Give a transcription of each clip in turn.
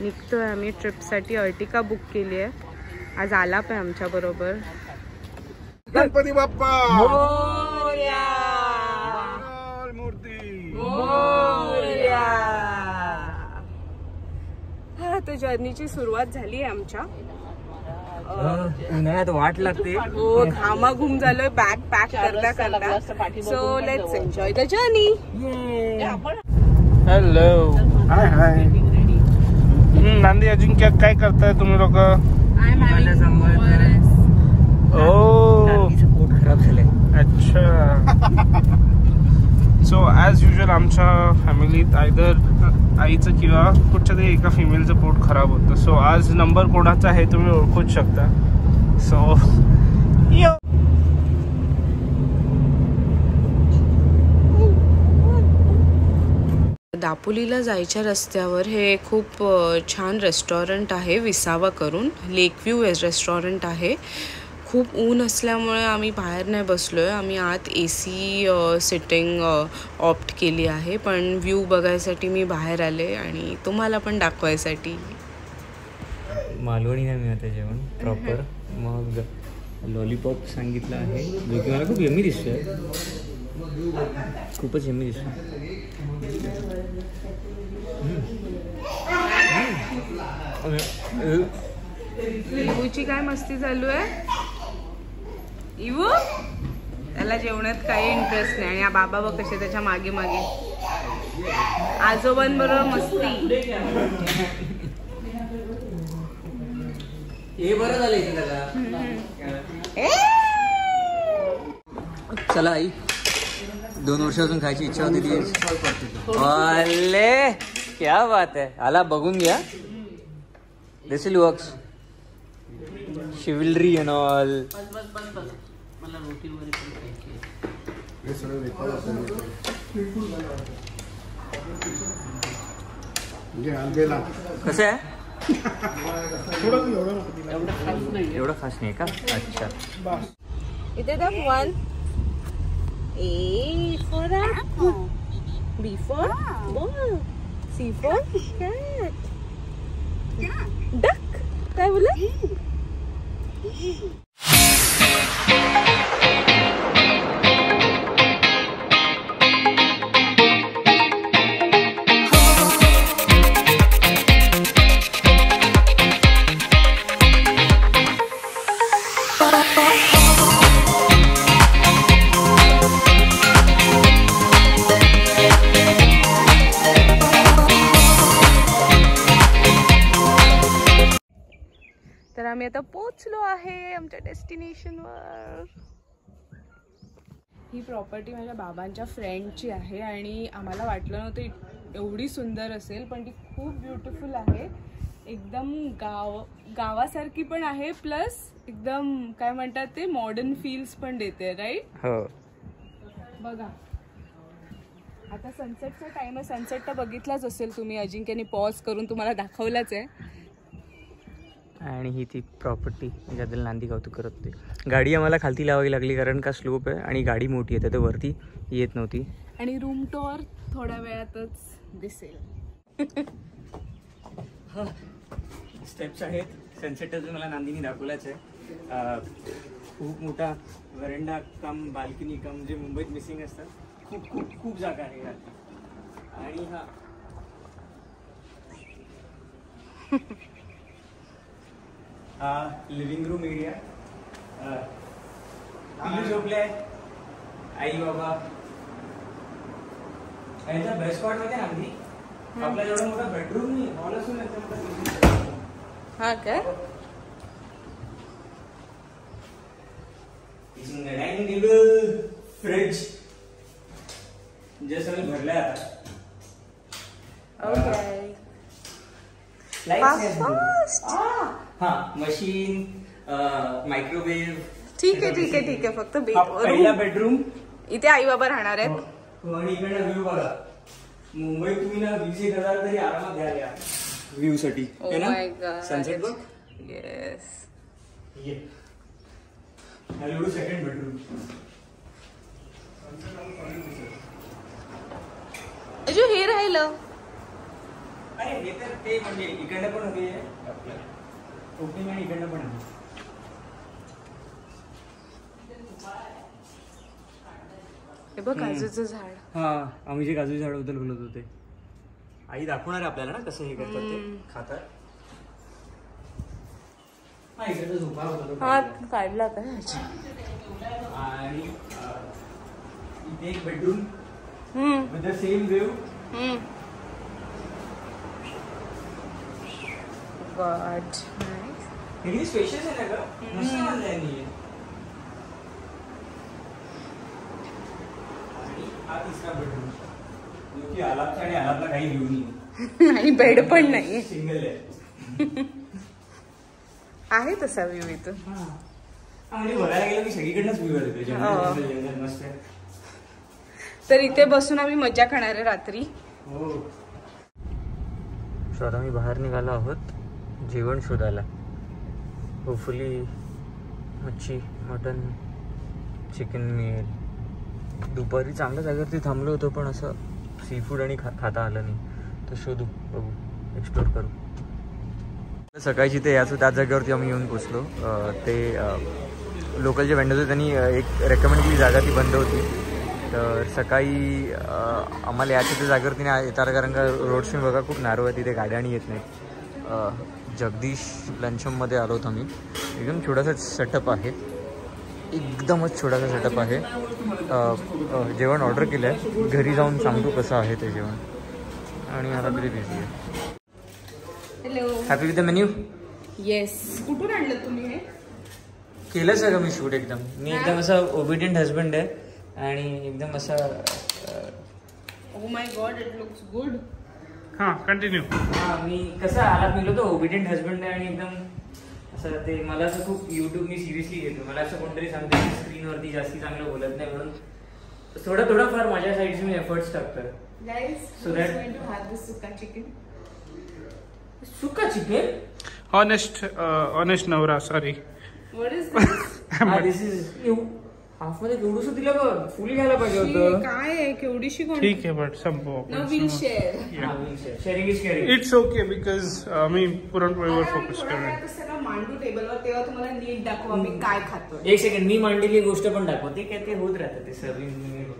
निघतोय आम्ही. ट्रिपसाठी अर्टिका बुक केली आहे. आज आला पण आमच्या बरोबर. गणपती बाप्पा! मोरया! मंगल मूर्ती! मोरया! हा तर जर्नीची सुरुवात झाली आहे आमच्या. उन्हाळ्यात वाट लागते. हो घामाघूम झालोय बॅग पॅक करता करता so let's enjoy the journey hello hi hi Nandi Ajinkya काय करताय तुम्ही लोक? ओ. पोट खराब अच्छा. सो ॲज युजल आमच्या फॅमिलीत आयदर आईचं किंवा कुठच्या तरी एका फिमेलचं पोट खराब होतं. सो आज नंबर कोणाचा आहे तुम्ही ओळखूच शकता. सो दापोलीला जायच्या रस्त्यावर हे खूप छान रेस्टॉरंट आहे विसावा करून. लेकव्ह्यू रेस्टॉरंट आहे. खूप ऊन असल्यामुळे आम्ही बाहेर नाही बसलो आहे आम्ही आत ए सी सिटिंग ऑप्ट केली आहे. पण व्ह्यू बघायसाठी मी बाहेर आले आणि तुम्हाला पण दाखवायसाठी. मालवणी नाही मिळत जेवण. प्रॉपर मग लॉलीपॉप सांगितलं आहे. जो की मला खूप यमी दिसतोय. खूपच यमी दिसतो. इवूची काय मस्ती चालू आहे? इवू? त्याला जेवणात काही इंटरेस्ट नाही आणि बाबा बघ कसे त्याच्यामागे मागे. आजोबांबरोबर मस्ती. हे बरं झालं इथे त्याला. चला आई. दोन वर्षापासून खायची इच्छा होती ती. अले क्या बात आहे आला बघून घ्या. This will works chivalry and all कसं आहे? एवढं खास नाही का? अच्छा. इथे A for apple. Ah. B ah. for wow. ball. C for Ducky. cat. Duck. Duck. Table. E. E. डेस्टिनेशनवर ही प्रॉपर्टी माझ्या बाबांच्या फ्रेंडची आहे आणि आम्हाला वाटलं नव्हतं एवढी सुंदर असेल पण ती खूप ब्युटिफुल आहे. एकदम गाव गावासारखी पण आहे प्लस एकदम काय म्हणतात ते मॉडर्न फील्स पण देते राईट हो. बघा. आता सनसेटचा टाइम आहे. सनसेट तर बघितलाच असेल तुम्ही अजिंक्यने पॉज करून तुम्हाला दाखवलाच आहे. आणि ही ती प्रॉपर्टी ज्याबद्दल नांदी कौतुक करत होते. गाडी आम्हाला खालती लावावी लागली कारण का स्लोप आहे आणि गाडी मोठी आहे तर वरती येत नव्हती. आणि रूम टूर थोड्या वेळातच दिसेल. स्टेप्स आहेत. सनसेट अजून मला नांदीने दाखवलाच आहे. खूप मोठा वरंडा कम बाल्कनी कम जे मुंबईत मिसिंग असतात खूप खूप खूप जागा आहे यात. आणि हा. हा लिव्हिंग रूम एरिया पिल्लू झोपले आहे आई बाबा. यांचा बेस्ट स्पॉटमध्ये नांदी आपला एवढा मोठा बेडरूम नाही हॉल असून याचा मोठा living room. हा काय डायनिंग टेबल फ्रिज जे सगळं भरलंय आता ओके Lights आहेत. हा मशीन मायक्रोवेव्ह ठीक आहे ठीक आहे ठीक आहे फक्त पहिला. बेडरूम इथे आई बाबा राहणार आहेत. हो, आणि इकडनं व्ह्यू बघा. मुंबईत तुम्ही ना वीस एक हजार तरी आरामात व्ह्यू साठी. है सनसेट बघ येस ये. हॅलो सेकंड बेडरूम अजू हे राहिलं. अरे हे तर ते म्हणजे इकडनं पण हवी आहे ओपनिंग आणि इकडनं पण आहे. हे बघ काजूचं झाड. हा आम्ही जे काजूची झाडाबद्दल बोलत होते. आई दाखवणार आहे आपल्याला ना कसं हे करतात ते? खातात. हा इकडचा झोपा होता तो हा काढला. आणि अं, इथे एक bedroom hmm. With the same view hmm. God हे आहे ना ग. मस्त यांनी हे. हा नाही बेड पण नाही सिंगल आहे. आहे तसा व्ह्यू हा. म्हणजे बघायला गेलं की सगळीकडनंच व्ह्यू हो. मस्त तर इथे बसून आम्ही मजा करणार आहे रात्री. हो. सो आता मी बाहेर निघालो आहोत जेवण शोधायला. होपफुली मच्छी मटन चिकन मिळेल दुपारी चांगल्या जागेवरती थांबलो होतो पण असं सी फूड आणि खा खाता आलं नाही. तर शोधू बघू एक्सप्लोर करू. सकाळची ते याच त्याच जागेवरती आम्ही येऊन पोचलो. ते लोकल जे वेंडर्स होते त्यांनी एक रेकमेंड केली जागा ती बंद होती. तर सकाळी आम्हाला याच्या त्या जागेवरती नाही येतात कारण का रोड बघा खूप नॅरो आहे तिथे गाड्या आणि येत नाहीत. जगदीश लंचममध्ये आलो होतो आम्ही एकदम छोटासा सेटअप आहे. एकदमच छोटासा सेटअप आहे. जेवण ऑर्डर केलं आहे घरी जाऊन सांगतो कसं आहे ते जेवण. आणि आता तरी बिझी आहे. Hello happy with the menu yes कुठून आणलं तुम्ही हे? केलं सगळं मी शूट एकदम? मी एकदम असा ओबिडियंट हजबंड आहे. आणि एकदम असा ओ my god it looks good हां कंटिन्यू हा मी कसं आला मी तो ओबिडियंट हजबंड आहे आणि एकदम असं ते मला असं खूप युट्यूब मी सिरियसली घेतो. मला असं कोणतरी सांगते की स्क्रीनवरती जास्ती चांगलं बोलत नाही म्हणून. थोडं थोडंफार माझ्या साईडचे मी एफर्ट्स टाकतो guys So that- going to have this suka chicken. Suka chicken honest honest नवरा sorry what is this? This is हाफमध्ये दिलं बघ फुल घ्यायला पाहिजे होतं. काय आहे केवढीशी कोण ठीक आहे बट संपव. न will share sharing is caring it's okay because मी पुरणपोळीवर फोकस करणार. सगळं मांडू टेबलवर तेव्हा तुम्हाला नीट दाखवा मी काय खातोय. एक सेकंड मी मांडलेली गोष्ट पण दाखवते काय ते होत राहतं ते सर्विंग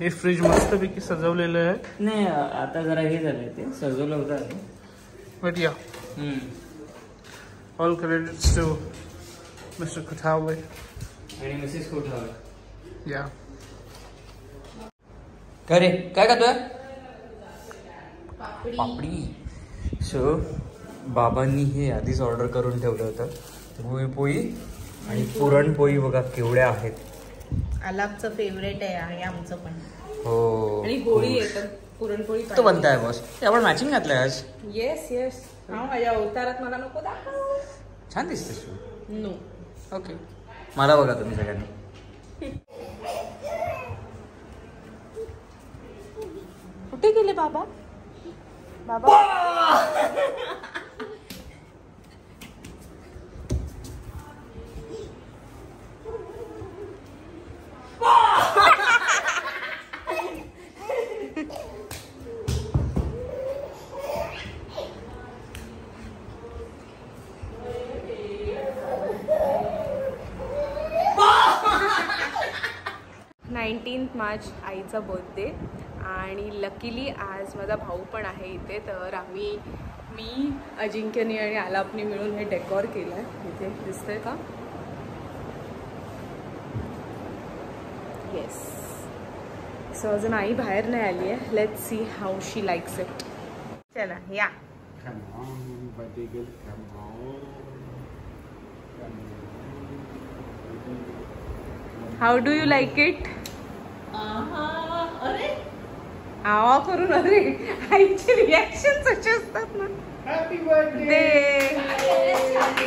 हे फ्रीज मस्तपैकी सजवलेलं आहे. नाही आता जरा हे झालंय ते सजवलं होतं. बट या. All credits to Mr Kathavale आणि मिसेस कोठावळे या काय रे काय खातोय पापडी. सो बाबांनी हे आधीच ऑर्डर करून ठेवलं होतं. गुळपोळी आणि पुरणपोळी बघा केवढ्या आहेत. आलापचं फेवरेट आहे आणि आमचं पण. हो आणि आहे तर पुरणपोळी तो बनताय बॉस ते आपण मॅचिंग घातलंय आज. येस येस हा माझ्या अवतारात मला नको दाखव. छान दिसतेस तू. No okay. मला बघा तुम्ही सगळ्यांनी. कुठे गेले बाबा? बाबा? नाईन्टीन्थ मार्च आईचा बर्थडे आणि लकीली आज माझा भाऊ पण आहे इथे तर आम्ही मी अजिंक्यनी आणि आलापनी मिळून हे डेकॉर केलं आहे इथे दिसतंय का? येस सो अजून आई बाहेर नाही आली आहे. Let see how she likes it चला या. How do you like it आवा करून अरे आईचे रिॲक्शन असे असतात ना. Happy birthday Happy